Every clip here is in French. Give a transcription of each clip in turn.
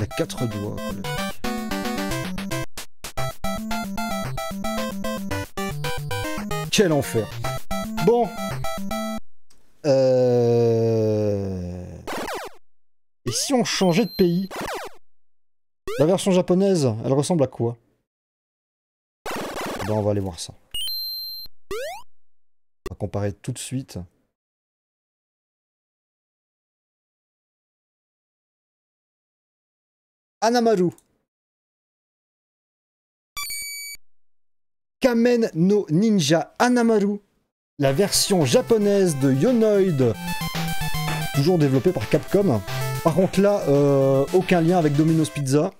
A quatre doigts. Quel enfer. Bon. Euh... Et si on changeait de pays? La version japonaise, elle ressemble à quoi? Ben on va aller voir ça. On va comparer tout de suite. Anamaru. Kamen no Ninja Anamaru. La version japonaise de Yonoid. Toujours développée par Capcom. Par contre là, euh, aucun lien avec Domino's Pizza.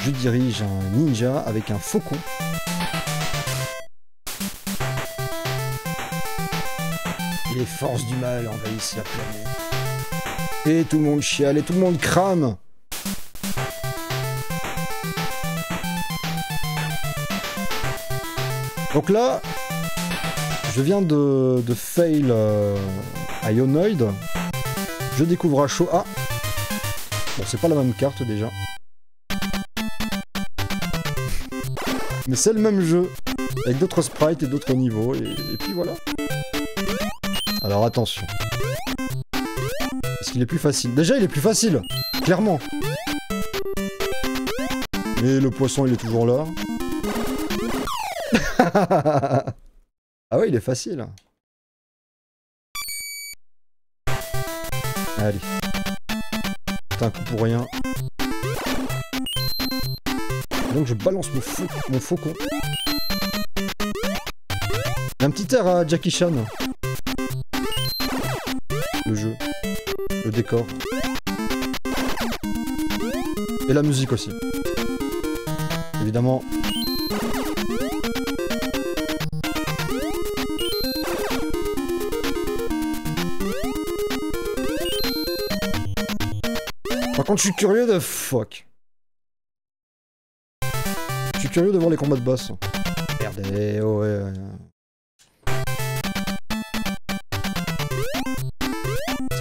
Je dirige un ninja avec un faucon. Les forces du mal envahissent la planète. Et tout le monde chiale et tout le monde crame. Donc là, je viens de, fail euh, à Ionoid. Je découvre à chaud. Ah Bon, c'est pas la même carte déjà. Mais c'est le même jeu, avec d'autres sprites et d'autres niveaux, et puis voilà. Alors attention. Qu'il est plus facile Déjà, il est plus facile, clairement. Mais le poisson, il est toujours là. ah ouais, il est facile. Allez. C'est un coup pour rien. Donc je balance mon, fau mon faucon. Il un petit air à Jackie Chan. Décor. Et la musique aussi. Évidemment. Par contre, je suis curieux de... Fuck. Je suis curieux de voir les combats de boss. Merde, eh, oh, ouais, ouais.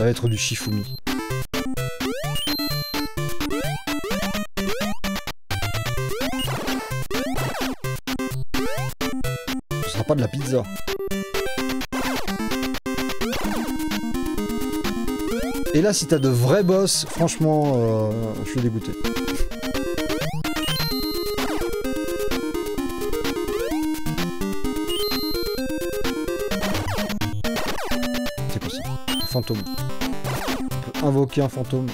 Va être du Shifumi. Ce sera pas de la pizza. Et là, si t'as de vrais boss, franchement, euh, je suis dégoûté. C'est Un fantôme. Invoquer un fantôme.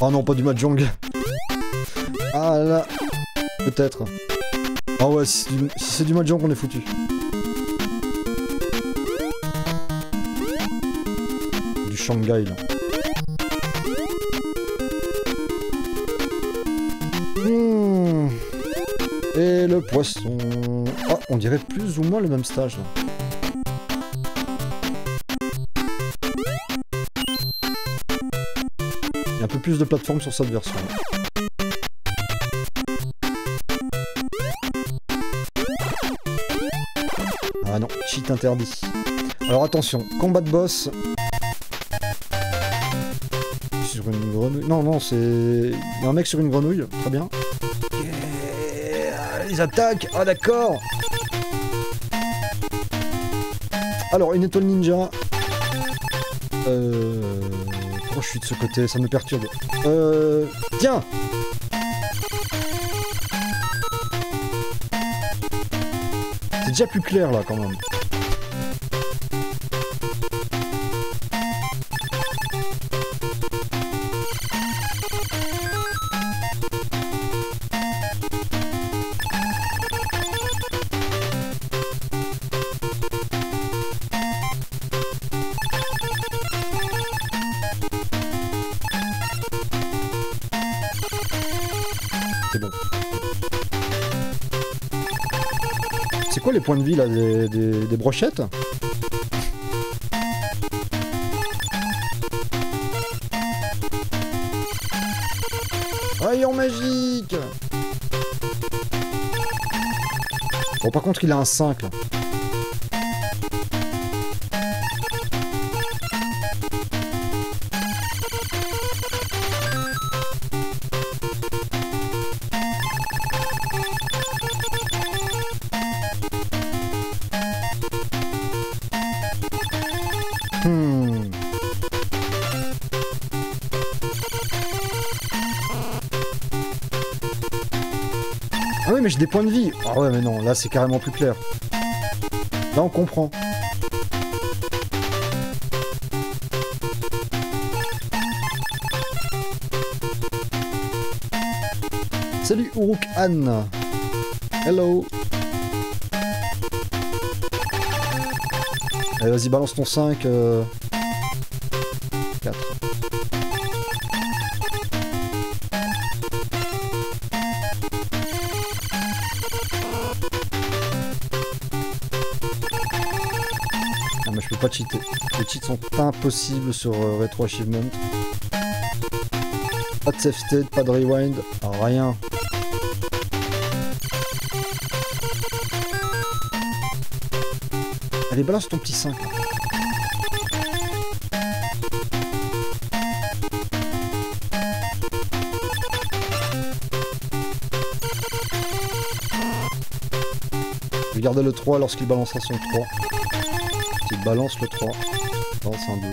Oh non, pas du Mahjong. Ah là, peut-être. Ah ouais, si c'est du, si c'est du Mahjong, on est foutu. Du Shanghai, là. Le poisson... Oh, on dirait plus ou moins le même stage. Il y a un peu plus de plateforme sur cette version. Ah non, cheat interdit. Alors attention, combat de boss. Sur une grenouille. Non, non, c'est. Il y a un mec sur une grenouille, très bien. Yeah, les attaques Ah d'accord Alors, une étoile ninja. Euh. Je suis de ce côté? Ça me perturbe. Euh. Tiens C'est déjà plus clair là quand même. Les points de vie là des, des- des brochettes Rayon magique Bon, par contre, il a un 5, là. Points de vie. Ah ouais, mais non, là c'est carrément plus clair. Là on comprend. Salut Uruk Anne. Hello. Allez, vas-y, balance ton 5. euh, Les cheats sont impossibles sur euh, Retro Achievement. Pas de state, pas de rewind, rien. Allez, balance ton petit 5. là. Regardez le 3 lorsqu'il balancera son 3. Il balance le 3. Balance un 2.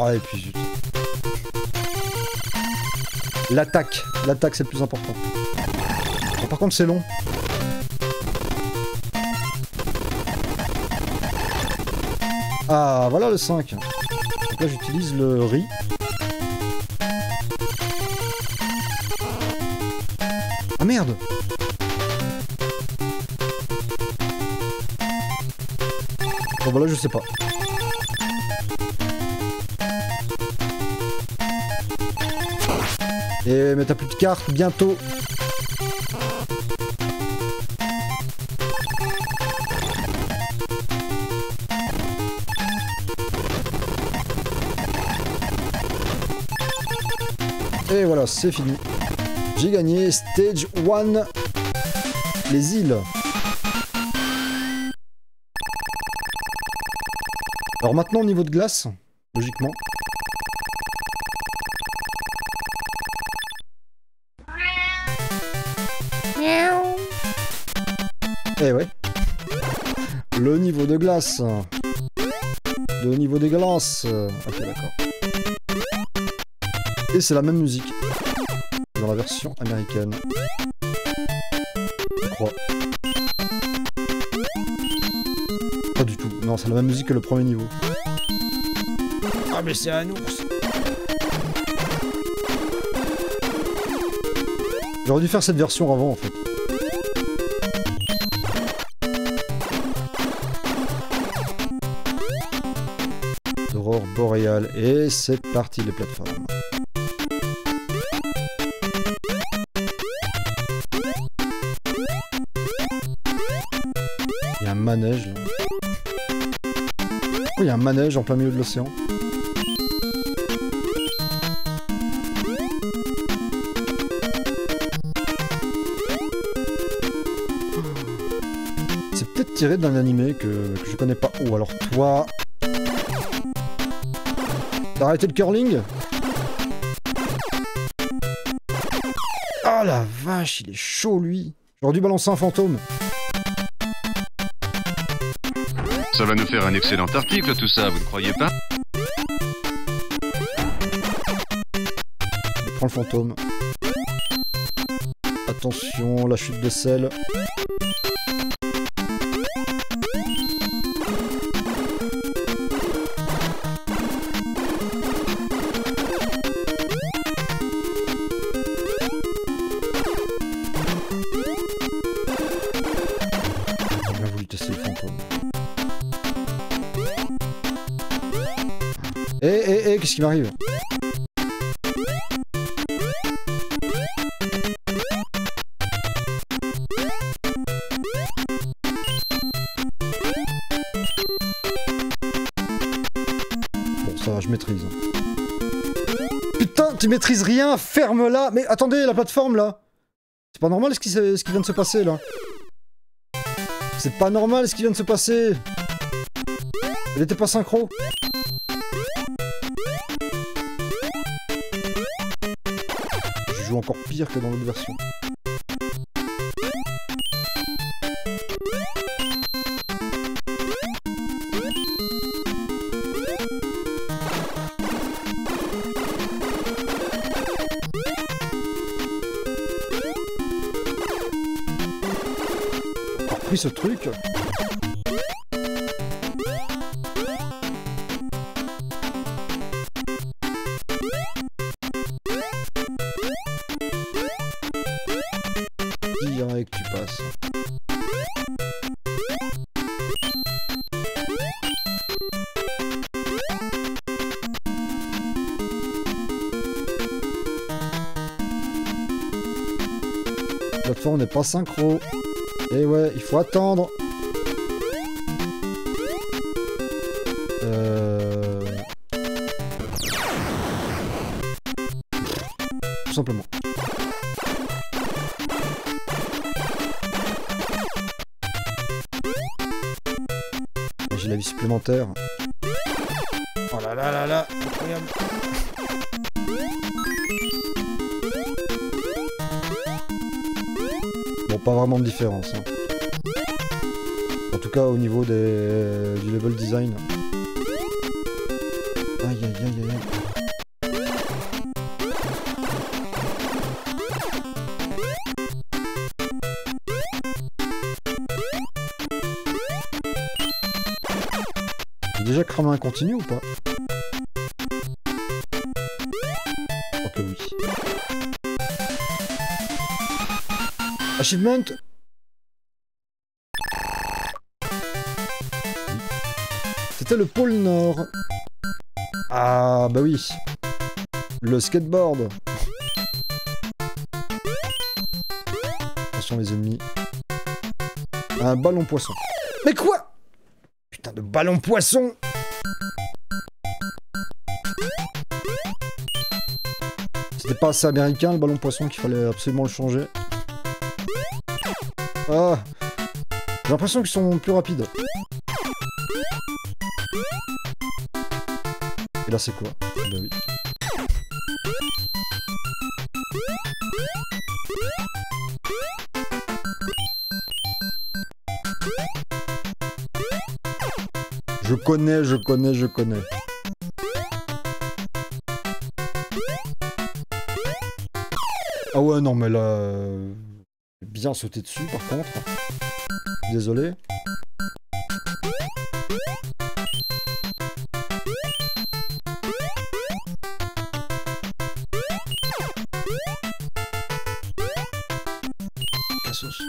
Ah, et puis. L'attaque. L'attaque, c'est le plus important. Par contre, c'est long. Ah, voilà le 5. Donc là, j'utilise le riz. Ah merde Bon, bah là, je sais pas. Et mais t'as plus de cartes bientôt. Et voilà, c'est fini. J'ai gagné Stage 1. Les îles. Alors maintenant, au niveau de glace, logiquement. Eh ouais. Le niveau de glace. Le niveau des glaces. Ok, d'accord. Et c'est la même musique. Dans la version américaine. Je crois. Non, c'est la même musique que le premier niveau. Ah mais c'est un ours J'aurais dû faire cette version avant en fait. Aurore boréale. Et c'est parti les plateformes. En plein milieu de l'océan. C'est peut-être tiré d'un animé que, je connais pas. Oh, alors toi... T'as arrêté le curling? Oh la vache, il est chaud lui J'aurais dû balancer un fantôme. Ça va nous faire un excellent article tout ça, vous ne croyez pas prends le fantôme. Attention, la chute de sel. Qui m'arrive Bon, ça va, je maîtrise. Putain, tu maîtrises rien Ferme-la Mais attendez, la plateforme, là C'est pas normal ce qui, ce qui vient de se passer là. C'est pas normal ce qui vient de se passer. Elle était pas synchro. Encore pire que dans l'autre version. Encore pris ce truc. Synchro. Et ouais, il faut attendre. Euh... Tout simplement. J'ai la vie supplémentaire. Oh là là là là, incroyable. Vraiment de différence. hein. En tout cas, au niveau des... du level design. Aïe aïe aïe aïe aïe. J'ai déjà cramé un continu ou pas? C'était le pôle Nord. Ah bah oui. Le skateboard. Attention les ennemis. Un ballon poisson. Mais quoi? Putain de ballon poisson C'était pas assez américain le ballon poisson qu'il fallait absolument le changer. Ah J'ai l'impression qu'ils sont plus rapides. Et là c'est quoi? Bah oui. Je connais, je connais, je connais. Ah ouais, non, mais là... Bien sauté dessus, par contre. Désolé. Cassos.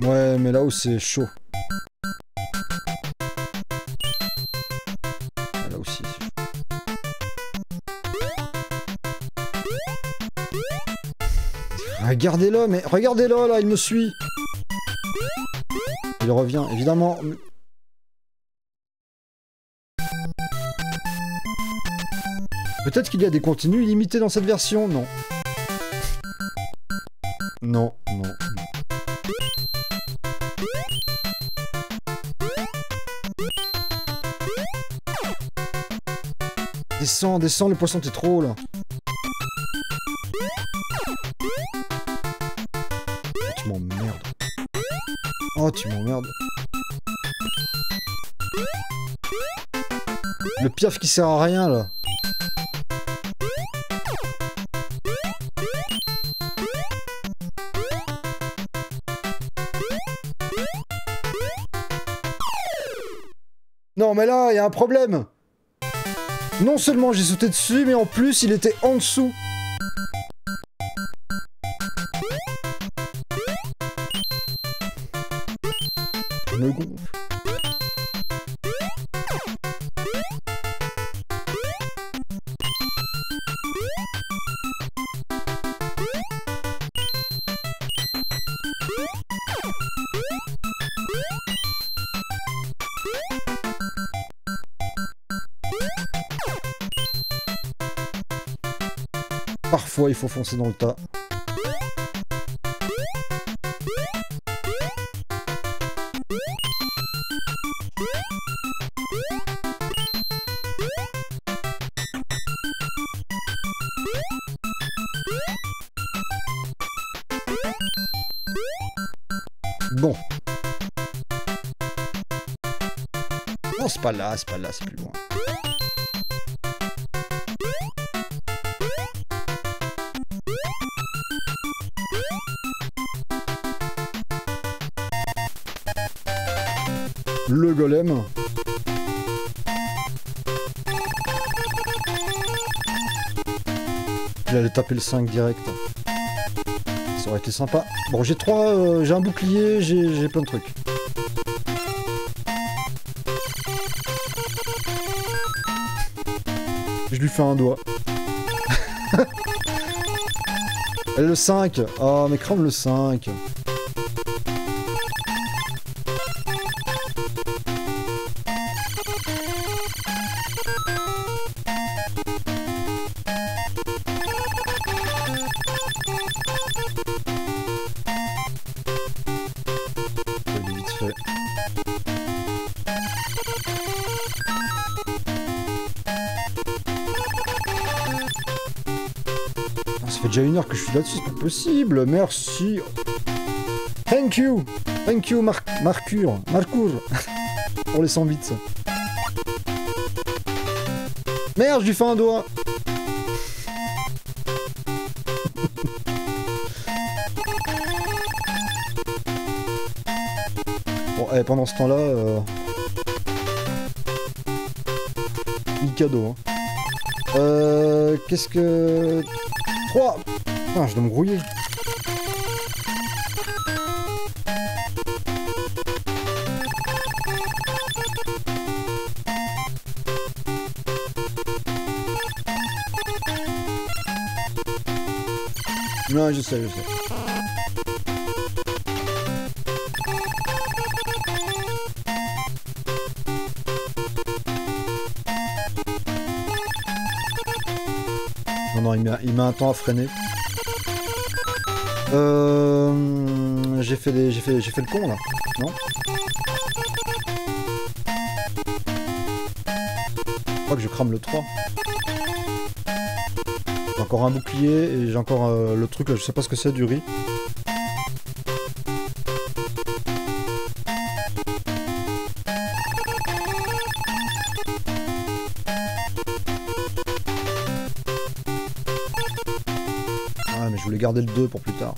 Ouais, mais là où c'est chaud. Regardez-le, mais regardez-le là, il me suit. Il revient, évidemment. Peut-être qu'il y a des contenus illimités dans cette version, non. Non, non, Descends, descends, le poisson, t'es trop là. Tu m'emmerdes. Oh, tu m'emmerdes. Le piaf qui sert à rien là. Non mais là, il y a un problème. Non seulement j'ai sauté dessus, mais en plus il était en dessous. Il faut foncer dans le tas. Bon. Non, c'est pas là, c'est pas là, c'est plus. Le golem. J'allais taper le 5 direct. Ça aurait été sympa. Bon, j'ai trois... euh, j'ai un bouclier, j'ai plein de trucs. Je lui fais un doigt. Le 5 Oh, mais crame le 5 là-dessus, c'est pas possible. Merci. Thank you. Thank you, Mar Marcure. Marcour. Pour les 100 bits. Merde, je lui fais un doigt. Bon, eh, pendant ce temps-là... Euh... Mikado, hein. Euh... Qu'est-ce que... 3 Je dois me grouiller. Non, je sais, je sais. Non, non, il met, il met un temps à freiner. Euh... J'ai fait, des- j'ai j'ai fait le con, là. Non Je crois que je crame le 3. J'ai encore un bouclier et j'ai encore euh, le truc, là, je sais pas ce que c'est, du riz. Je voulais garder le 2 pour plus tard.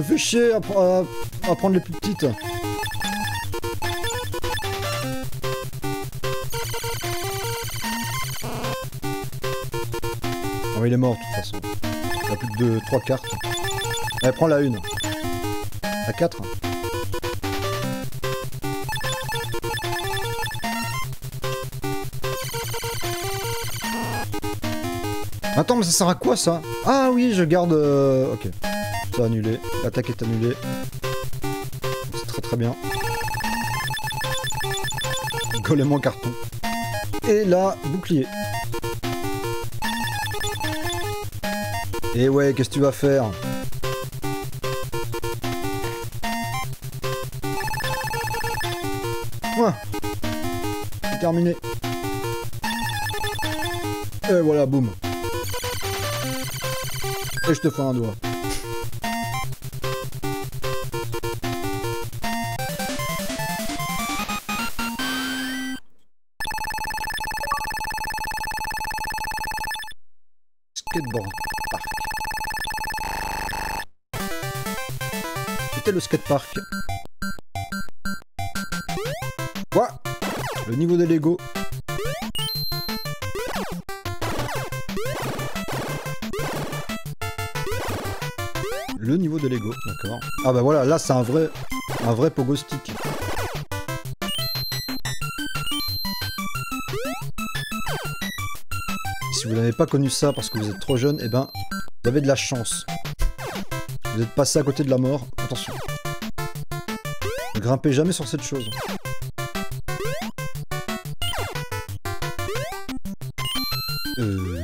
Me fait chier à, à- à prendre les plus petites. Oh, il est mort de toute façon. Il a plus que 3 cartes. Allez, prends la une. La 4. Attends, mais ça sert à quoi ça? Ah oui, je garde... euh, Ok. Annulé. L'attaque est annulée. C'est très très bien. Golem en carton. Et là, bouclier. Et ouais, qu'est-ce que tu vas faire Ouah. C'est terminé. Et voilà, boum. Et je te fais un doigt. Le skatepark. Quoi? Le niveau des Lego. Le niveau de Lego, d'accord. Ah bah voilà, là c'est un vrai, un vrai pogo stick. Si vous n'avez pas connu ça parce que vous êtes trop jeune, eh ben, vous avez de la chance. Vous êtes passé à côté de la mort. Attention. Ne grimpez jamais sur cette chose. Euh...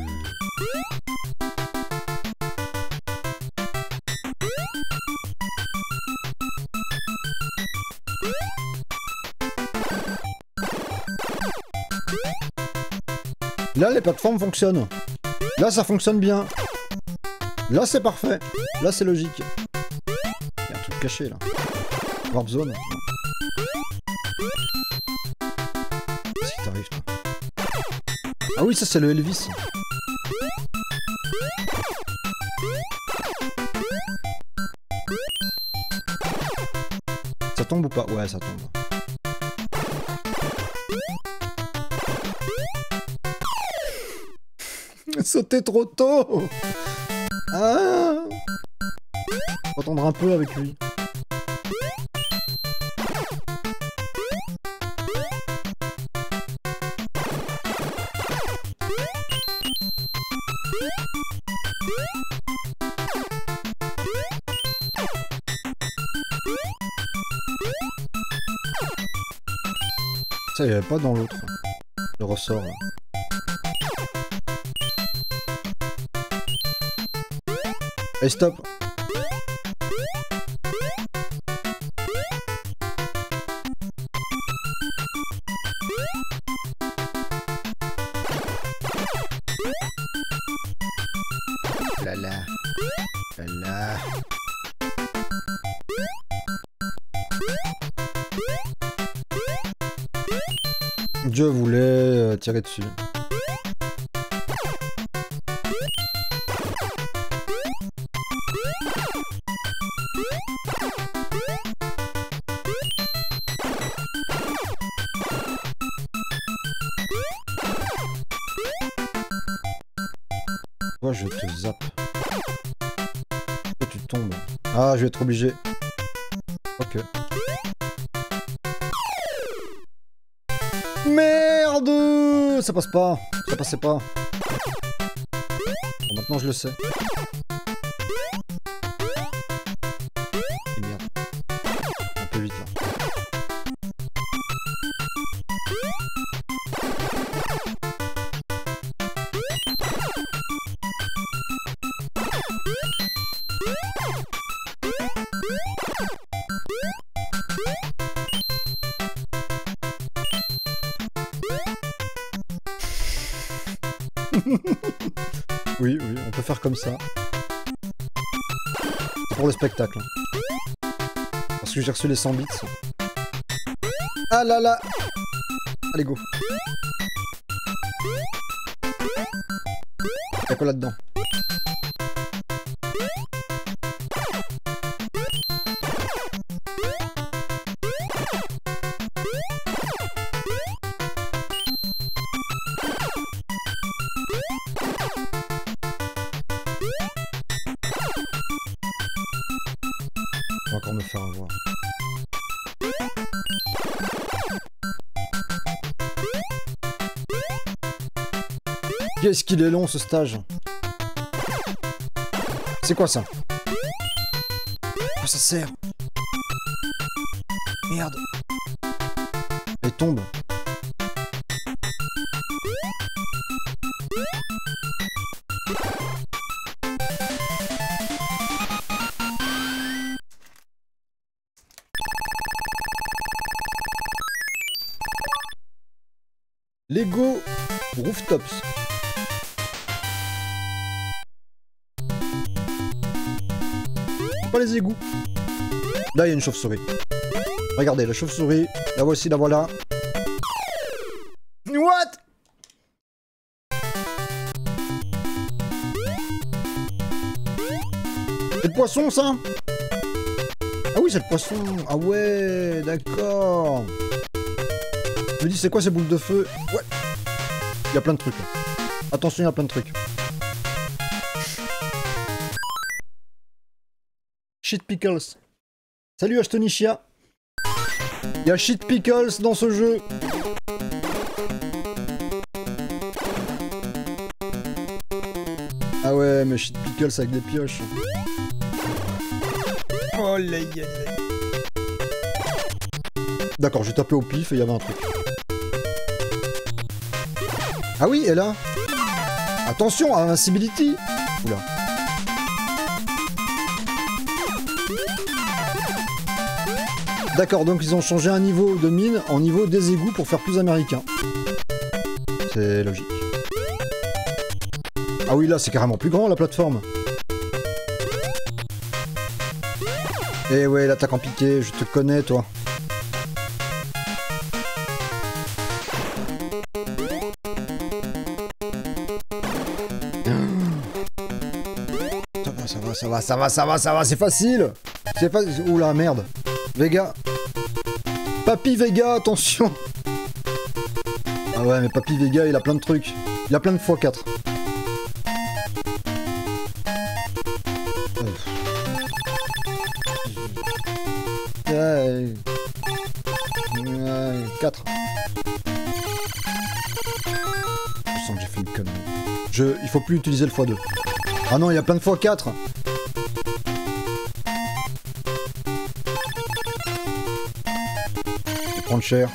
Là, les plateformes fonctionnent. Là, ça fonctionne bien. Là, c'est parfait. Là, c'est logique. Caché, là. Warp zone. Qu'est-ce qui t'arrive, toi Ah oui, ça, c'est le Elvis. Ça tombe ou pas? Ouais, ça tombe. Sauter trop tôt Ah Un peu avec lui. Ça, il n'y avait pas dans l'autre. Le ressort, là. Allez, stop Je voulais euh, tirer dessus. Pourquoi je te zappe Pourquoi tu tombes Ah, je vais être obligé. Ça passe pas. Ça passait pas. Bon, maintenant je le sais. oui, oui, on peut faire comme ça. Pour le spectacle. hein. Parce que j'ai reçu les 100 bits. Ah là là Allez, go. Y'a quoi là-dedans? Qu'il est long ce stage. C'est quoi ça ça sert Merde. Elle tombe. Lego Rooftops. Les égouts. Là, il y a une chauve-souris. Regardez, la chauve-souris. La voici, la voilà. What? C'est le poisson, ça? Ah oui, c'est le poisson. Ah ouais, d'accord. Je me dis, c'est quoi ces boules de feu? Ouais. Il y a plein de trucs. Attention, il y a plein de trucs. Shit Pickles. Salut Ashtonishia. Il y a Shit Pickles dans ce jeu. Ah ouais, mais Shit Pickles avec des pioches. Oh là D'accord, j'ai tapé au pif et il y avait un truc. Ah oui, et là Attention, Invincibility Oula. D'accord, donc ils ont changé un niveau de mine en niveau des égouts pour faire plus américain. C'est logique. Ah oui, là, c'est carrément plus grand, la plateforme. Eh ouais, l'attaque en piqué, je te connais, toi. Ça va, ça va, ça va, ça va, ça va, ça va, c'est facile C'est facile... Oula, merde Vega Papy Vega, attention Ah ouais, mais Papy Vega, il a plein de trucs. Il a plein de x4. Ouais. Ouais, 4. Je sens que j'ai fait une connerie. Je... Il faut plus utiliser le x2. Ah non, il y a plein de x4 prendre cher.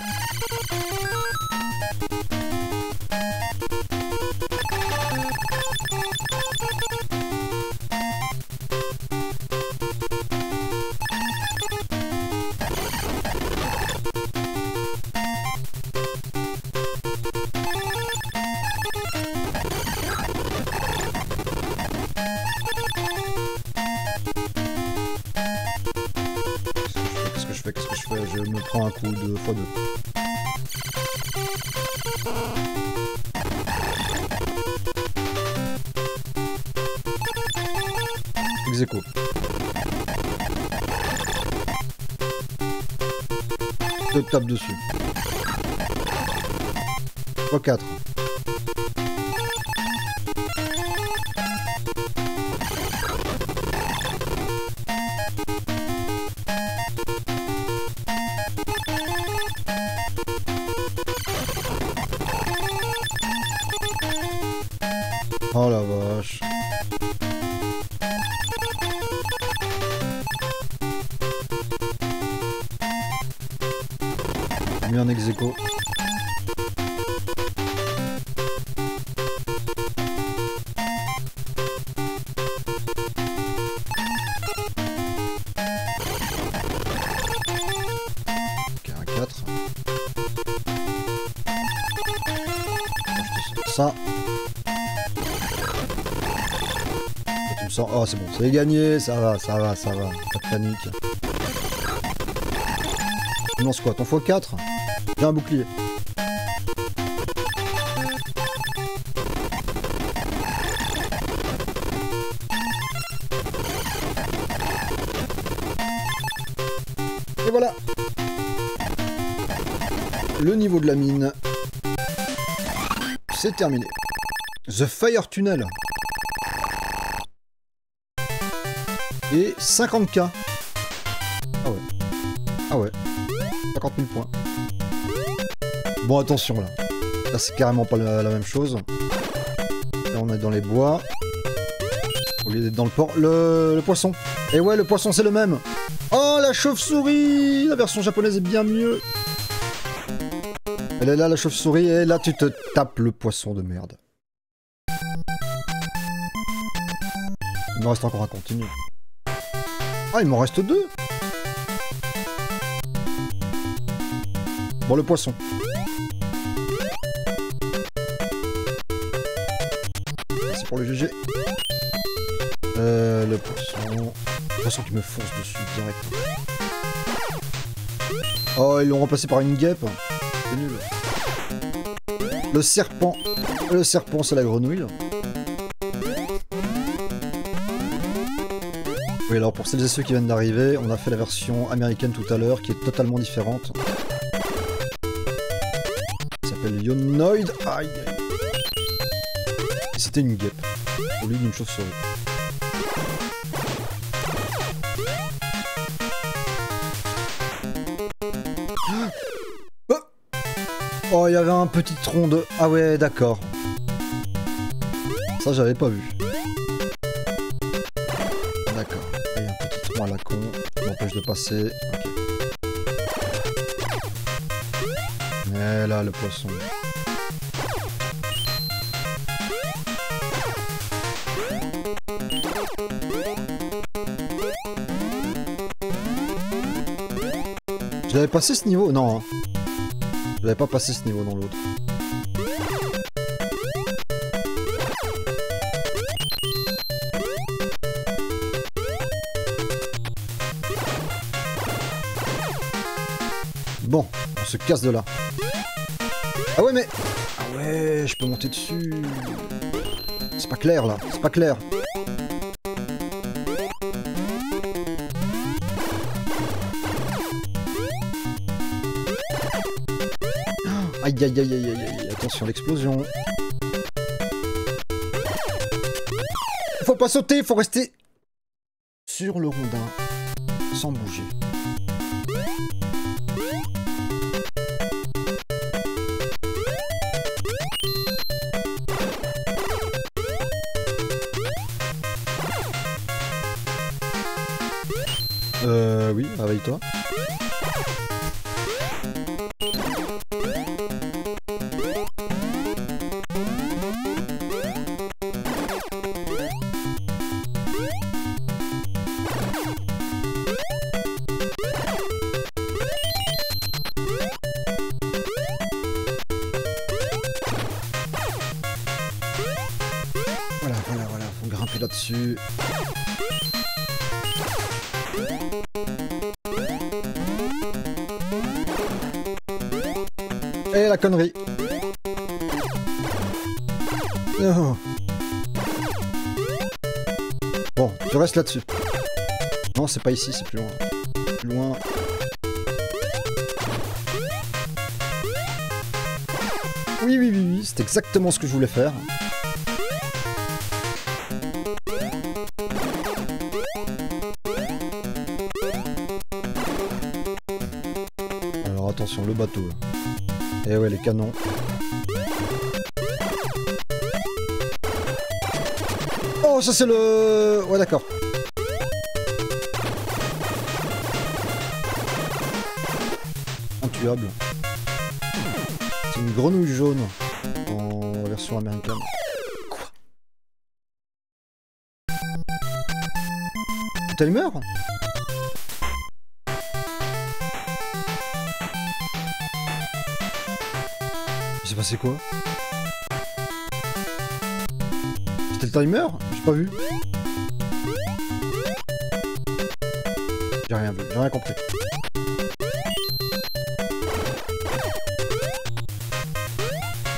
Oh la vache. Mis un ex aequo. Oh, c'est bon, c'est gagné, ça va, ça va, ça va. Pas de panique. Tu lances quoi Ton x4 J'ai un bouclier. Et voilà Le niveau de la mine. C'est terminé. The Fire Tunnel. Et 50k. Ah ouais. Ah ouais. 50 000 points. Bon, attention là. Là, c'est carrément pas la, même chose. Là, on est dans les bois. Au lieu d'être dans le port. Le, le poisson. Et ouais, le poisson, c'est le même. Oh, la chauve-souris La version japonaise est bien mieux. Elle est là, la chauve-souris, et là, tu te tapes le poisson de merde. Il me reste encore un continu. Ah, il m'en reste deux Bon, le poisson. C'est pour le GG. Euh, le poisson... Le poisson qui me fonce dessus direct. Oh, ils l'ont remplacé par une guêpe. C'est nul. Le serpent. Le serpent, c'est la grenouille. Oui, alors pour celles et ceux qui viennent d'arriver, on a fait la version américaine tout à l'heure qui est totalement différente. Il s'appelle Yonoid. Aïe. C'était une guêpe au lieu d'une chauve-souris. Oh, il y avait un petit tronc de... Ah ouais, d'accord. Ça, j'avais pas vu. Passer. Et là, le poisson. Je l'avais passé ce niveau Non. Hein. Je l'avais pas passé ce niveau dans l'autre. Se casse de là. Ah ouais mais... Ah ouais, je peux monter dessus. C'est pas clair là, c'est pas clair. Aïe aïe aïe aïe aïe aïe, attention l'explosion. Faut pas sauter, faut rester sur le rondin sans bouger. Euh Bon, je reste là-dessus. Non, c'est pas ici, c'est plus loin. Plus loin. Oui, oui, oui, oui, c'est exactement ce que je voulais faire. Alors attention, le bateau. Eh ouais, les canons. Ça c'est le... Ouais, d'accord. Intuable. C'est une grenouille jaune en version américaine. Quoi? Timer Il s'est passé quoi? C'était le timer J'ai pas vu. J'ai rien vu, j'ai rien compris.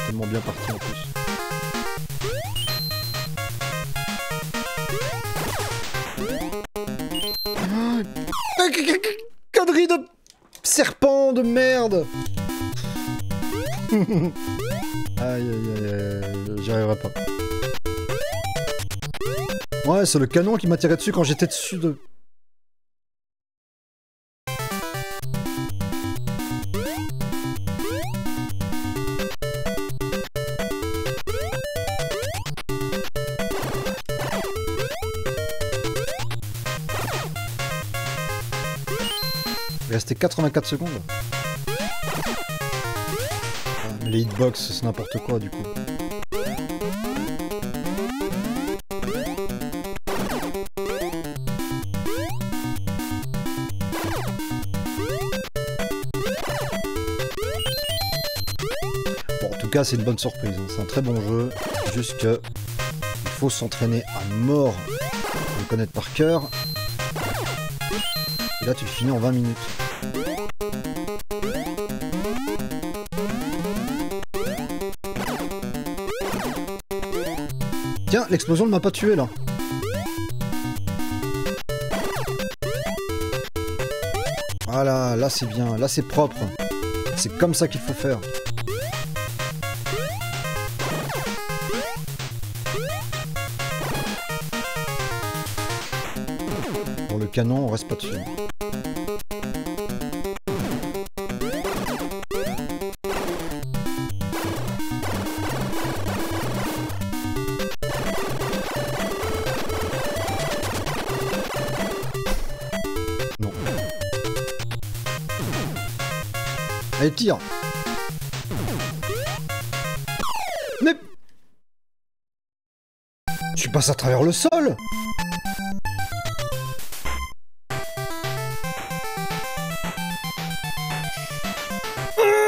Tellement bien parti en plus. Ah, qu- Connerie de serpent de merde Aïe aïe aïe aïe, j'y arriverai pas. C'est le canon qui m'a tiré dessus quand j'étais dessus de... Il restait 84 secondes. Ah, les hitbox, c'est n'importe quoi du coup. C'est une bonne surprise. hein. C'est un très bon jeu. Juste que il faut s'entraîner à mort pour le connaître par cœur. Et là, tu finis en 20 minutes. Tiens, l'explosion ne m'a pas tué là. Voilà, là c'est bien, là c'est propre. C'est comme ça qu'il faut faire. Canon, on reste pas dessus. Non. Allez, tire Mais... Tu passes à travers le sol